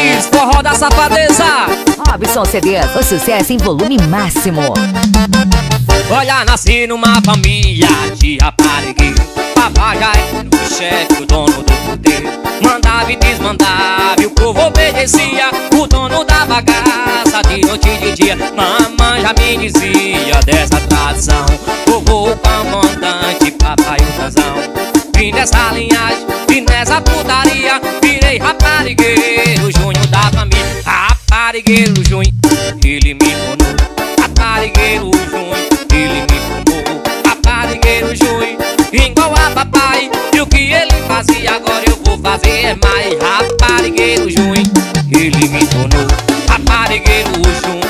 raiz, forró da safadeza. Robson CD, o sucesso em volume máximo. Olha, nasci numa família de já era o chefe, o dono do poder. Mandava e desmandava e o povo obedecia. O dono da bagaça de noite e de dia. Mamãe já me dizia dessa tradição. Vovô comandante, papai o transão Vim dessa linhagem, vim nessa putaria. Virei raparigueiro, junho da família Raparigueiro, junho, ele me tornou Raparigueiro, junho, ele me formou Raparigueiro, junho, igual a papai. E o que ele fazia agora eu vou fazer é mais. Raparigueiro, junho, ele me tornou Raparigueiro, junho,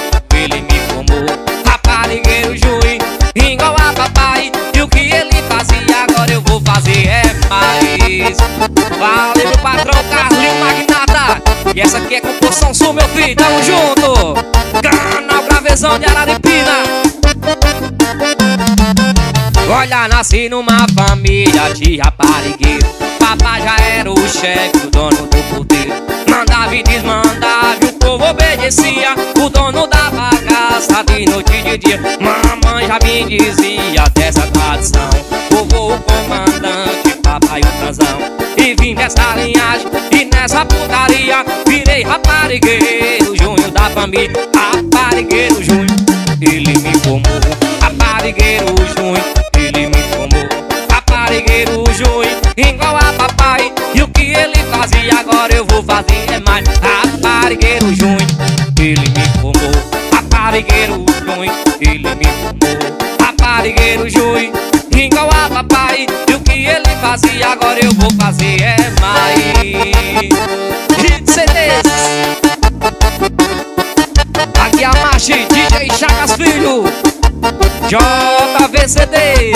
nasci numa família de raparigueiro. Papai já era o chefe, o dono do poder Mandava e desmandava o povo obedecia. O dono da bagaça de noite e de dia. Mamãe já me dizia dessa tradição. Vovô o comandante, papai o transão. E vim dessa linhagem e nessa putaria. Virei raparigueiro, junho da família. Raparigueiro, junho, ele me formou. Raparigueiro, junho, ele me formou Raparigueiro, junho, igual a papai. E o que ele fazia agora eu vou fazer é mais. Raparigueiro, junho, ele me formou Raparigueiro, junho, ele me formou Raparigueiro, junho, igual a papai. E o que ele fazia agora eu vou fazer é mais. Hit CDs Aqui é a Marchi, DJ Chagas Filho JVCD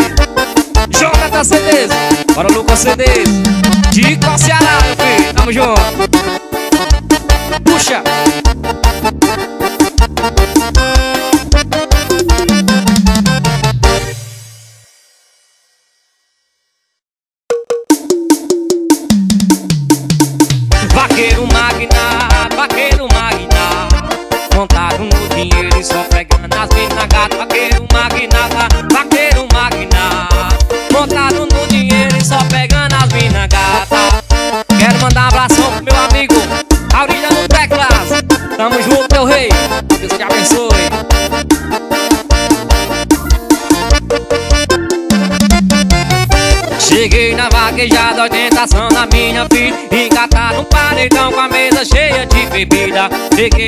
CDs Bora Lucas CDs Dico Ceará, meu filho. Tamo junto. Puxa bebida.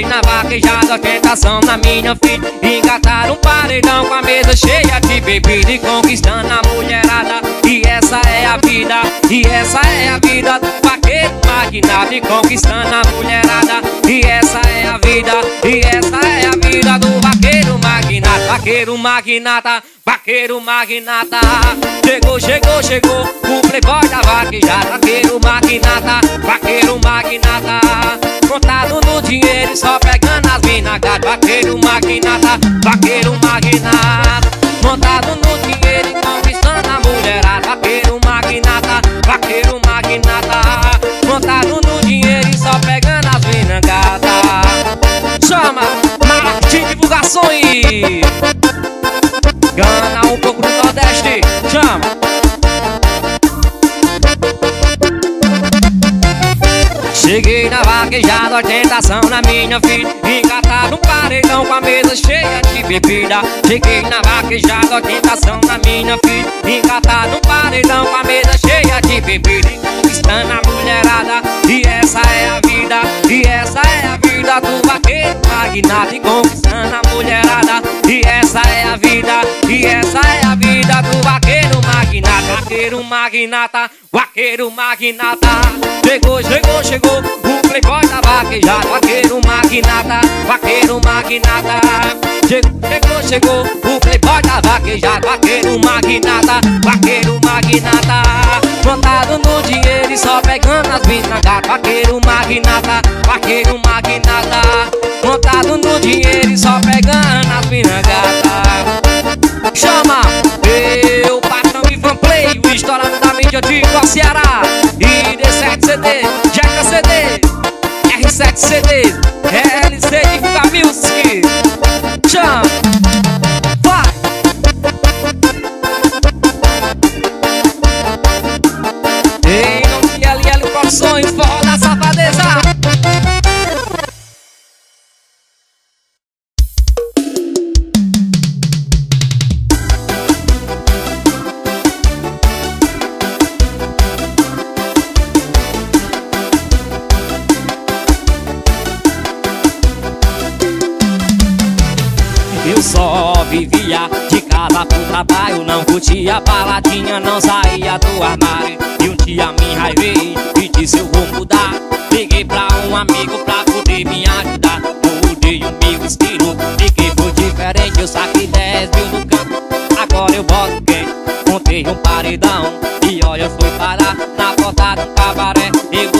Na vaquejada, ostentação na minha filha. Engatado no paredão com a mesa cheia de bebida E conquistando a mulherada. E essa é a vida, e essa é a vida. Do vaqueiro magnata E conquistando a mulherada Vaqueiro magnata, vaqueiro magnata. Chegou, chegou, chegou o playboy da vaquejada Vaqueiro magnata, vaqueiro magnata. Montado no dinheiro só pegando as minas Vaqueiro magnata, vaqueiro magnata. Montado no dinheiro conquistando a mulherada Vaqueiro magnata, vaqueiro magnata. Montado no dinheiro só pegando as minas Chama, Martim Divulgações Cheguei na vaquejada, ostentação na minha filha Engatado um paredão com a mesa cheia de bebida. Cheguei na vaquejada, ostentação na minha filha Engatado um paredão com a mesa cheia de bebida. Conquistando a mulherada E essa é a vida, e essa é a vida do vaqueiro magnata. E conquistando a mulherada E essa é a vida, e essa é Vaqueiro magnata, vaqueiro magnata. Chegou, chegou, chegou o playboy da vaquejada. Vaqueiro magnata, vaqueiro magnata. Chegou, chegou, chegou o playboy da vaquejada. Vaqueiro magnata, vaqueiro magnata. Montado no dinheiro e só pegando as minas Vaqueiro magnata, vaqueiro magnata. Montado no dinheiro e só pegando as minas Chama eu, Estourado da mídia de Igual Ceará. ID7CD, Jeca CD R7CD, LC de Fica Music. Porta do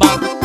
Bang.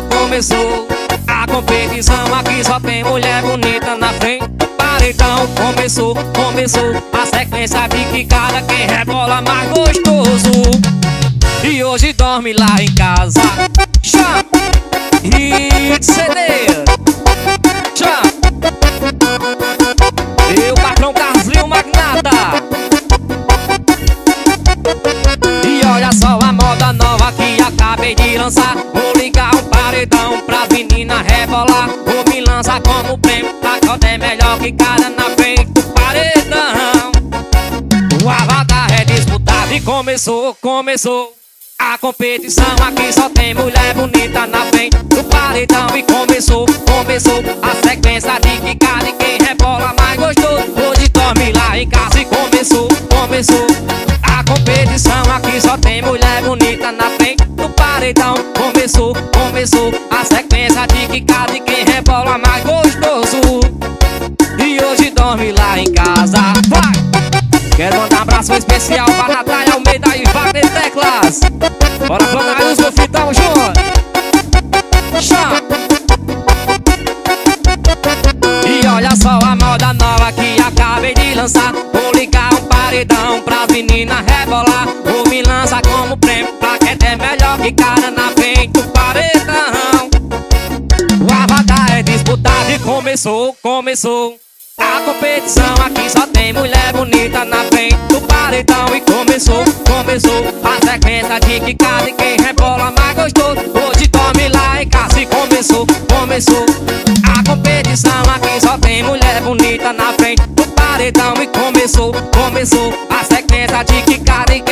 Começou, a competição Aqui só tem mulher bonita na frente. Paredão começou, começou. A sequência de que cada quem rebola mais gostoso. E hoje dorme lá em casa. Chá! E CD Chá! Eu, patrão Carlinho Magnata. E olha só a moda nova que acabei de lançar. Paredão pra menina rebolar Ou me lança como prêmio. Pacote é melhor que cada na frente do paredão. O avatar é disputado e começou, começou a competição. Aqui só tem mulher bonita na frente do paredão. E começou, começou a sequência de que cada e quem rebola mais gostoso começou, a competição aqui só tem mulher bonita na frente do paredão E começou, começou. A sequência de que cada e quem rebola mais gostoso. Hoje dorme lá em casa e começou, começou. A competição aqui só tem mulher bonita na frente do paredão E começou, começou. A sequência de que cada e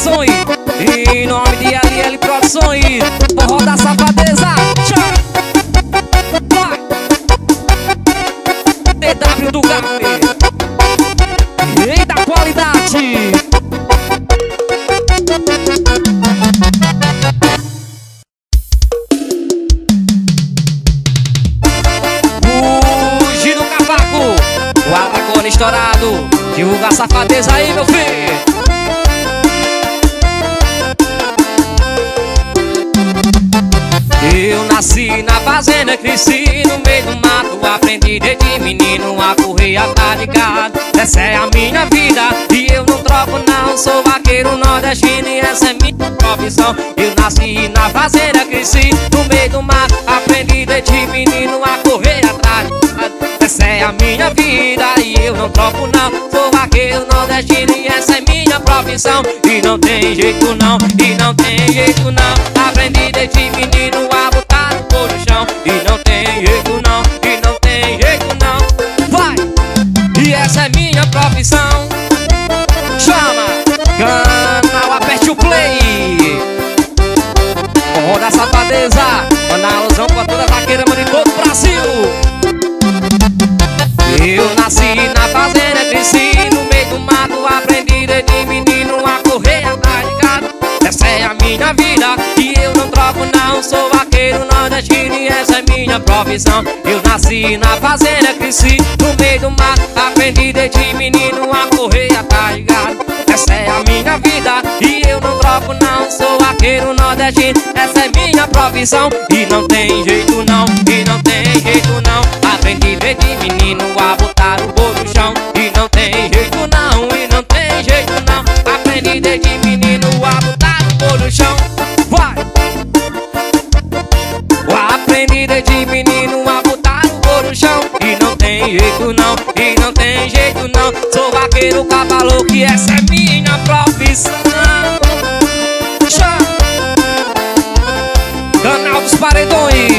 Divulgações Em nome de LL Produções. Forró da Safadeza. Tchau. TW do Gape Eita qualidade. Estourado. Divulga a safadeza aí, meu filho Eu nasci na fazenda, cresci no meio do mato Aprendi desde menino a correr atrás de gado. Essa é a minha vida e eu não troco não Sou vaqueiro nordestino e essa é minha profissão. Eu nasci na fazenda, cresci no meio do mato Aprendi desde menino a correr atrás de Essa é a minha vida e eu não troco não. Sou vaqueiro nordestino e essa é minha profissão. E não tem jeito não, e não tem jeito não. Aprendi desde menino a botar o pôr no chão. E não tem jeito não, e não tem jeito não. Vai! E essa é minha profissão. Chama! Canal, aperte o play. Forró da safadeza minha vida e eu não troco não. Sou vaqueiro nordestino e essa é minha profissão. Eu nasci na fazenda, cresci no meio do mato Aprendi desde menino a correr de gado Essa é a minha vida e eu não troco não. Sou vaqueiro nordestino, essa é minha profissão. E não tem jeito não, e não tem jeito não. Aprendi desde menino a botar o bolo no chão. E não tem tem jeito não, e não tem jeito não. Sou vaqueiro cavalo que essa é minha profissão! Canal dos Paredões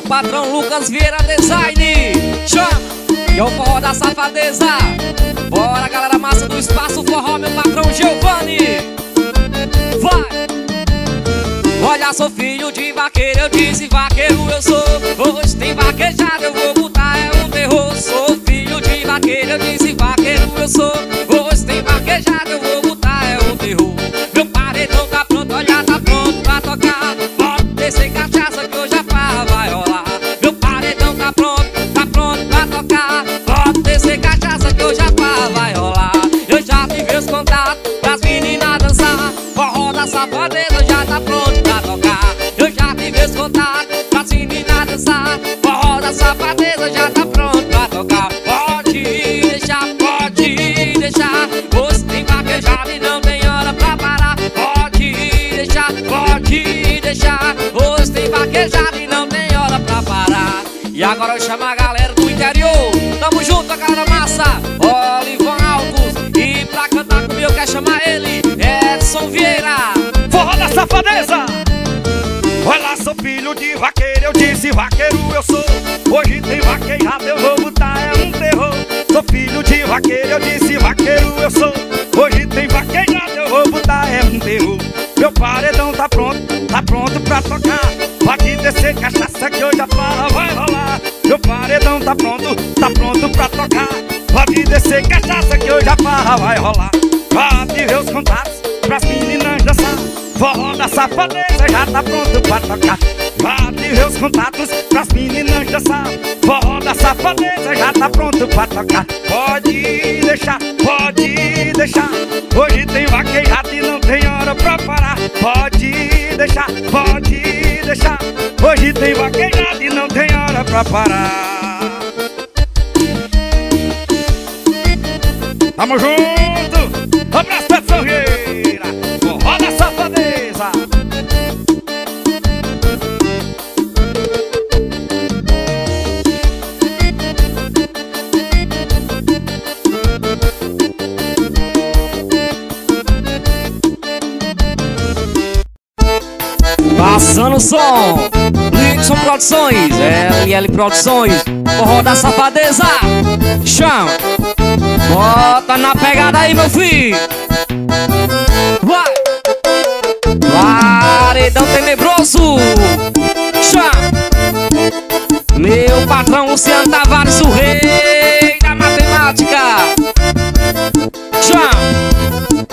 meu patrão Lucas Vieira Design. Chama! E é o forró da safadeza. Bora galera massa do espaço forró Meu patrão Giovanni. Vai! Olha, sou filho de vaqueiro, eu disse vaqueiro eu sou. Hoje tem vaquejada, eu vou botar é um terror. Sou filho de vaqueiro, eu disse vaqueiro eu sou. Hoje tem vaquejada, eu vou botar safadeza já tá pronto pra tocar. Eu já tive os contatos das meninas dançar. Forró da safadeza já tá pronto pra tocar. Pode deixar, pode deixar. Você tem vaquejado e não tem hora pra parar. Pode deixar, pode deixar. Hoje tem vaquejado e não tem hora pra parar. E agora eu chamo a galera do interior. Tamo junto, a galera massa. Olivão Altos. E pra cantar comigo eu quero chamar ele Edson Vieira. Forró da safadeza. Olha, sou filho de vaqueiro, eu disse vaqueiro eu sou. Hoje tem vaquejada, eu vou botar é um terror. Sou filho de vaqueiro, eu disse vaqueiro eu sou. Hoje tem vaquejada, eu vou botar é um terror. Meu paredão tá pronto, tá pronto pra tocar. Pode descer cachaça que hoje a fala vai rolar. Meu paredão tá pronto, tá pronto pra tocar. Pode descer cachaça que hoje a farra vai rolar. Pode ver os contatos pras meninas dançar. Forró da safadeza já tá pronto pra tocar. Ver os contatos pras meninas dançar. Forró da safadeza já tá pronto pra tocar. Pode deixar, pode deixar. Hoje tem vaquejada e não tem hora pra parar. Pode deixar, pode deixar. Hoje tem vaquejada e não tem hora pra parar. Tamo junto! Abraço da Sorreira! Som Produções LL Produções Forró da Safadeza Chama Bota na pegada aí meu filho Vai paredão tenebroso. Chama. Meu patrão Luciano Tavares, o rei da matemática. Chama.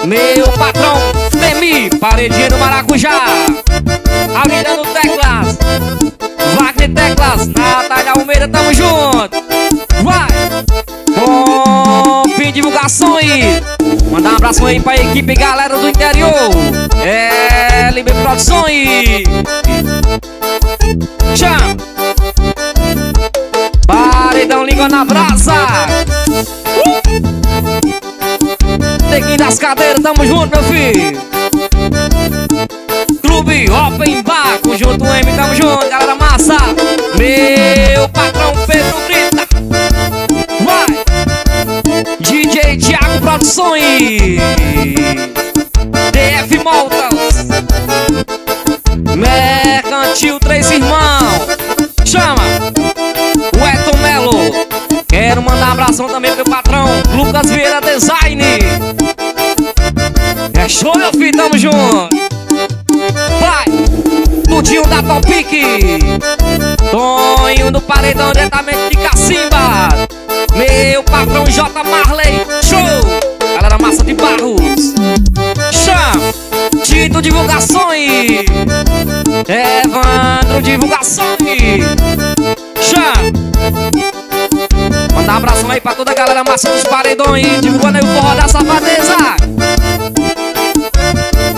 Meu patrão Temi, paredinha do Maracujá. Aureliano Teclas. Wagner Teclas, Natália Almeida, tamo junto. Vai! Com fim divulgações. Mandar um abraço aí pra equipe galera do interior. É, Libre Produções. Tchau. Paredão língua na brasa. Neguinho das cadeiras, tamo junto, meu filho. Conjunto M, tamo junto, galera massa. Meu patrão Pedro Grita. Vai! DJ Thiago Produções. Paredão diretamente de Cacimba. Meu patrão J. Marley. Show! Galera massa de Barros. Chama! Tito Divulgações. Evandro Divulgações. Chama! Manda um abração aí pra toda a galera massa dos paredões, divulgando aí o forró da safadeza.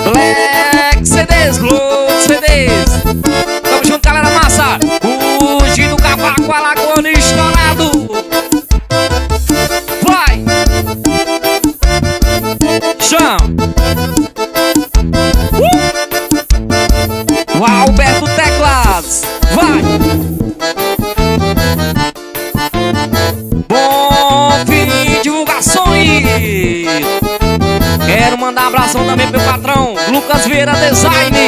Black CDs, Glow alagoano estourado. Vai! Chão! Uh! O Alberto Teclas. Vai! Bom fim, divulgações. Quero mandar abração também pro patrão Lucas Vieira Design.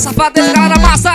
Safadeza, galera massa!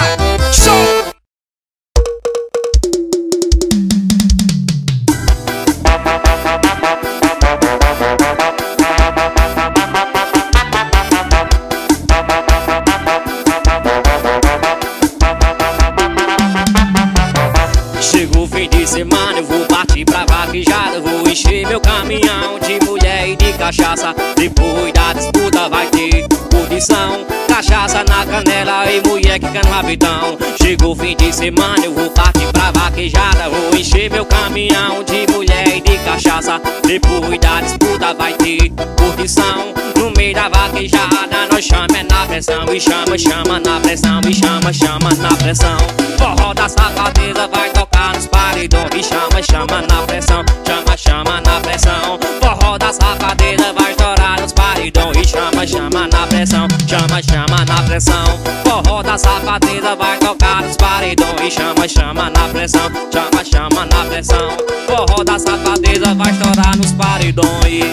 No meio da vaquejada nós chama é na pressão. E chama, chama na pressão E chama, chama na pressão. Forró da safadeza vai tocar nos paredões. E chama, chama na pressão Chama, chama na pressão. Forró da safadeza vai estourar nos paredões chama, chama na pressão Chama, chama na pressão. Forró da safadeza vai tocar nos paredões chama, chama na pressão Chama, chama na pressão. Forró da safadeza vai estourar nos paredões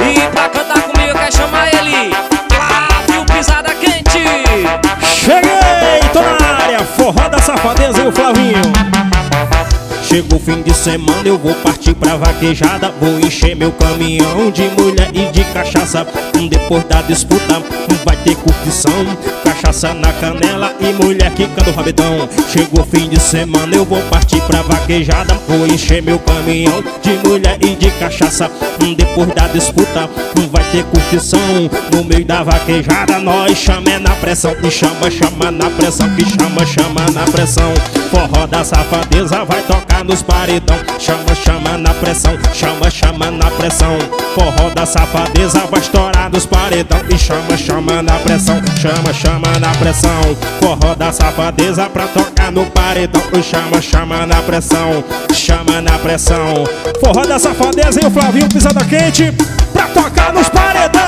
E pra cantar comigo eu quero chamar ele? Flávio Pisada Quente. Cheguei, tô na área, forró da safadeza e o Flavinho. Chegou o fim de semana, eu vou partir pra vaquejada. Vou encher meu caminhão de mulher e de cachaça. Depois da disputa vai ter curtição. Cachaça na canela e mulher que canta o rabetão Chegou o fim de semana, eu vou partir pra vaquejada Vou encher meu caminhão de mulher e de cachaça. Depois da disputa vai ter curtição. No meio da vaquejada nós chama é na pressão. E chama, chama na pressão, que chama, chama na pressão. Forró da safadeza vai tocar nos paredão. Chama, chama na pressão, chama, chama na pressão. Forró da safadeza vai estourar nos paredão. E chama, chama na pressão, chama, chama na pressão. Forró da safadeza pra tocar no paredão. E chama, chama na pressão, chama na pressão. Forró da safadeza e o Flavinho pisada quente Pra tocar nos paredão.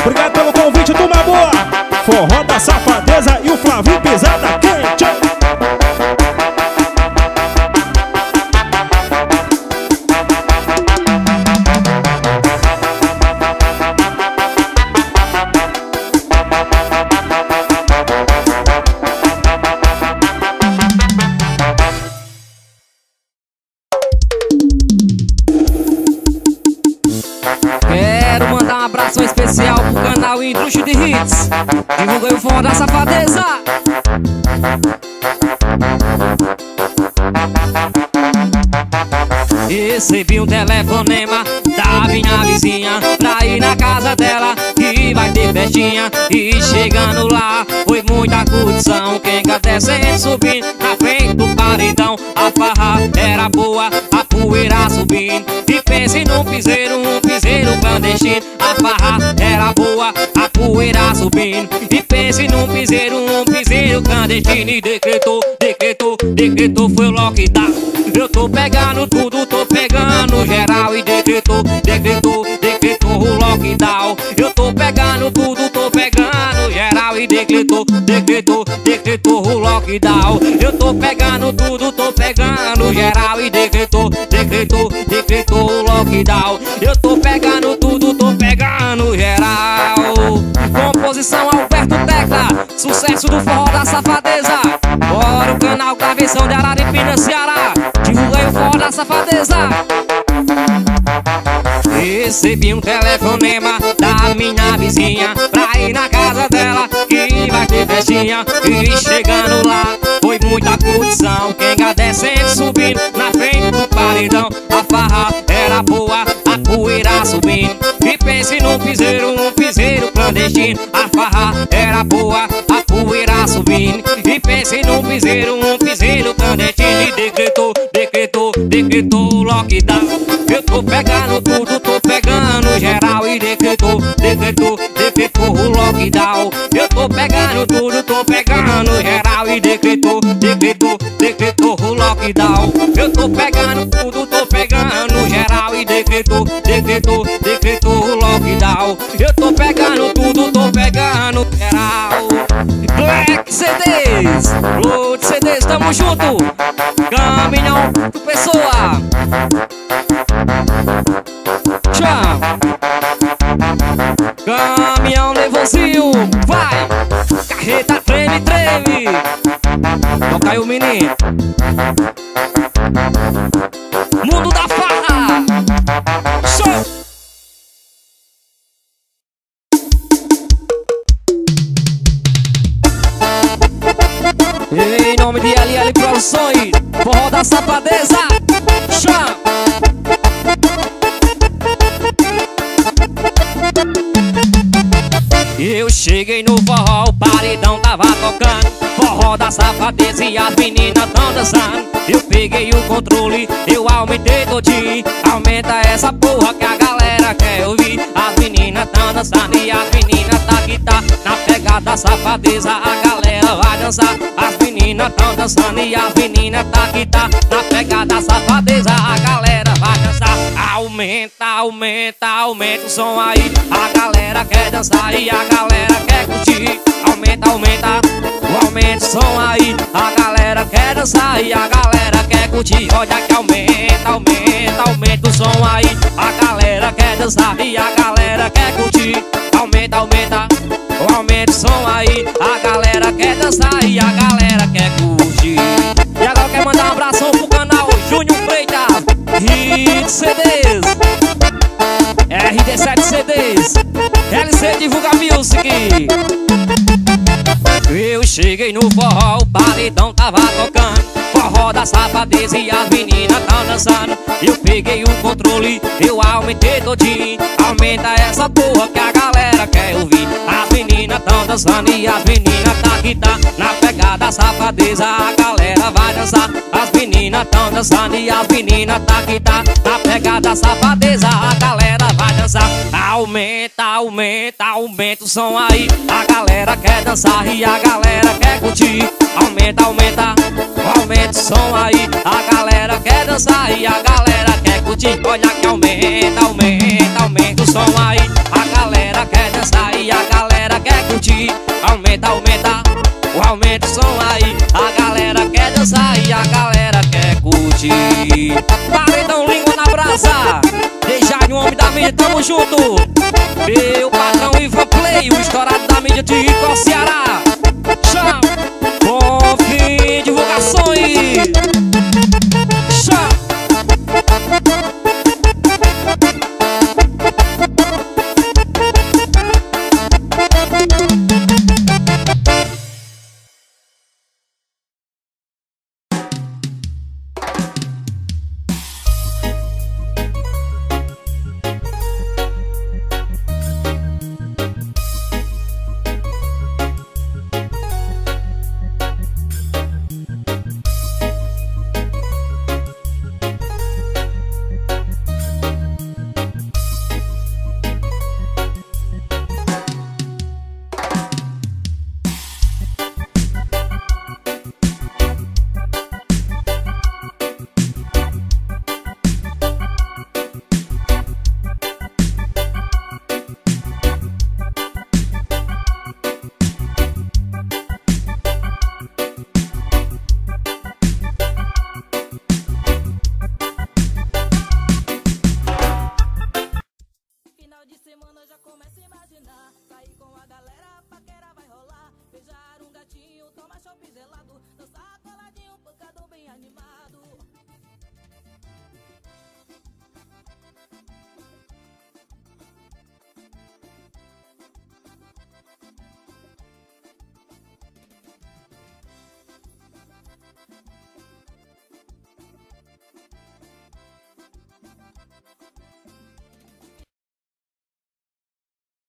Obrigado pelo convite, turma boa. Forró da safadeza e o Flavinho pisada quente festinha E chegando lá foi muita curtição. Quem quer descendo subindo na frente do paredão? A farra era boa, a poeira subindo. E pense num piseiro, um piseiro clandestino. A farra era boa, a poeira subindo. E pense num piseiro, um piseiro clandestino. E decretou, decretou, decretou foi o lockdown. Eu tô pegando tudo, tô pegando geral. E decretou, decretou, decretou o lockdown. Eu tô pegando tudo, tô pegando geral e decretou, decretou, decretou o lockdown. Eu tô pegando tudo, tô pegando geral e decretou, decretou, decretou o lockdown. Eu tô pegando tudo, tô pegando geral. Composição Alberto Tecla, sucesso do forró da safadeza. Bora o canal Cabeção de Araripina, Ceará. Divulga o forró da safadeza. Recebi um telefonema da minha vizinha Pra ir na casa dela que vai ter festinha. E chegando lá foi muita curtição. Quem descendo subindo na frente do paredão. A farra era boa, a poeira subindo. E pense num piseiro, um piseiro clandestino. A farra era boa, a poeira subindo. E pense num piseiro, um piseiro clandestino. E decretou, decretou, decretou lockdown. Eu tô pegando tudo, decretou, decretou, decretou o lockdown. Eu tô pegando tudo, tô pegando geral E decretou, decretou, decretou o lockdown. Eu tô pegando tudo, tô pegando geral E decretou, decretou, decretou o lockdown. Eu tô pegando tudo, tô pegando geral. Black CDs, Load CDs, tamo junto. Caminhão Pessoa O menino dançando Eu peguei o controle, eu aumentei todinho. Aumenta essa porra que a galera quer ouvir. As meninas tão dançando e as meninas tá que tá. Na pegada safadeza a galera vai dançar. As meninas tão dançando e as meninas tá que tá. Na pegada safadeza a galera vai dançar. Aumenta, aumenta, aumenta o som aí. A galera quer dançar e a galera quer curtir. Aumenta, aumenta, aumenta o som aí. A galera quer dançar e a galera quer curtir. Olha que aumenta, aumenta, aumenta o som aí. A galera quer dançar e a galera quer curtir. Aumenta, aumenta, aumenta o som aí. A galera quer dançar e a galera quer curtir. E agora quer mandar um abração pro canal Júnior Freitas. Hit CDs RD7 CDs LC Divulga Music Eu cheguei no forró, o paredão tava tocando. Forró da safadeza e as meninas tão dançando. Eu peguei o controle, eu aumentei todinho. Aumenta essa porra que a galera quer ouvir. As meninas tão dançando e as meninas tá que tá. Na pegada safadeza a galera vai dançar. As meninas tão dançando e as meninas tá que tá. Na pegada safadeza a galera vai dançar. Aumenta, aumenta, aumenta o som aí. A galera quer dançar e a galera quer curtir. Aumenta, aumenta, aumenta o som aí. A galera quer dançar e a galera quer curtir. Olha que aumenta, aumenta, aumenta o som aí galera quer dançar e a galera quer curtir. Aumenta, aumenta, aumenta o som aí. A galera quer dançar e a galera quer curtir. Paredão língua na brasa. Deixar o homem da mídia, tamo junto. Meu patrão Ivan Play O estourado da mídia de Icó, Ceará